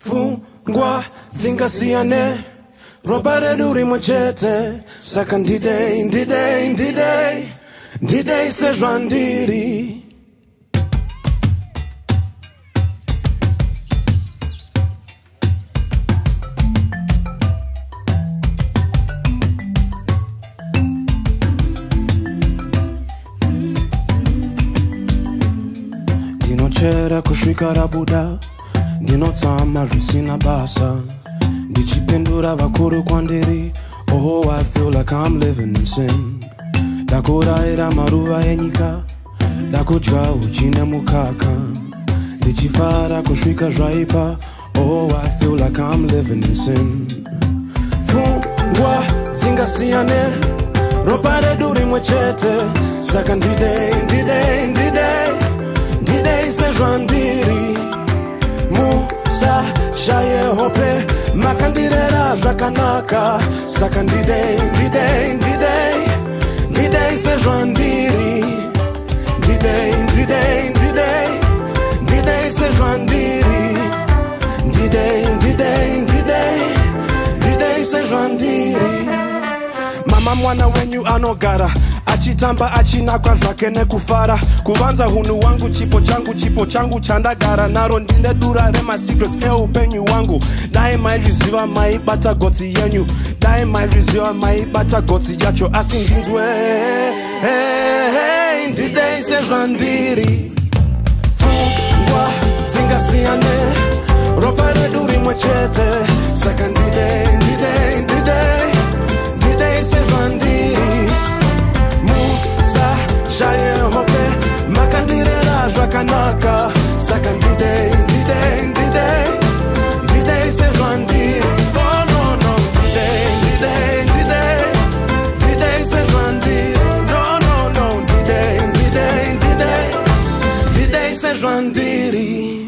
pfungwa dzingasiyane ropa redu rimwe chete saka ndidei ndidei ndidei ndidei sezvandiri ndinochera kusvika rabuda ndinotsama zvisina basa ndichipindura vakuru kwandiri oh i feel like im living in sin ndakurayira maruva enyika ndakudya uchine mukaka ndichifara kusvika zvaipa oh i feel like im living in sin pfungwa dzingasiyane ropa redu rimwe chete saka ndidei ndidei ndidei ndidei sezvandiri sa zvayehope makandirera zvakanaka saka ndidei ndidei ndidei ndidei sezvandiri ndidei ndidei ndidei ndidei sezvandiri ndidei ndidei ndidei ndidei sezvandiri mama mwana wenyu anogara achitamba achinakwa zvake nekufara kuvanza hunhu hwangu chipo changu chipo changu chandagara naro ndine dura remasecrets eupenyu hwangu dai maizviziva maibata gotsi yenyu dai maizviziva maibata gotsi yacho asi ndinzwe ndidei sezvandiri pfungwa dzingasiyane ropa redu rimwe chete hey, hey, Sakanaka, sakan didei, didei, didei, didei se joan di. Oh no no, didei, didei, didei, didei se joan di. No no no, didei, didei, didei, didei se joan diri.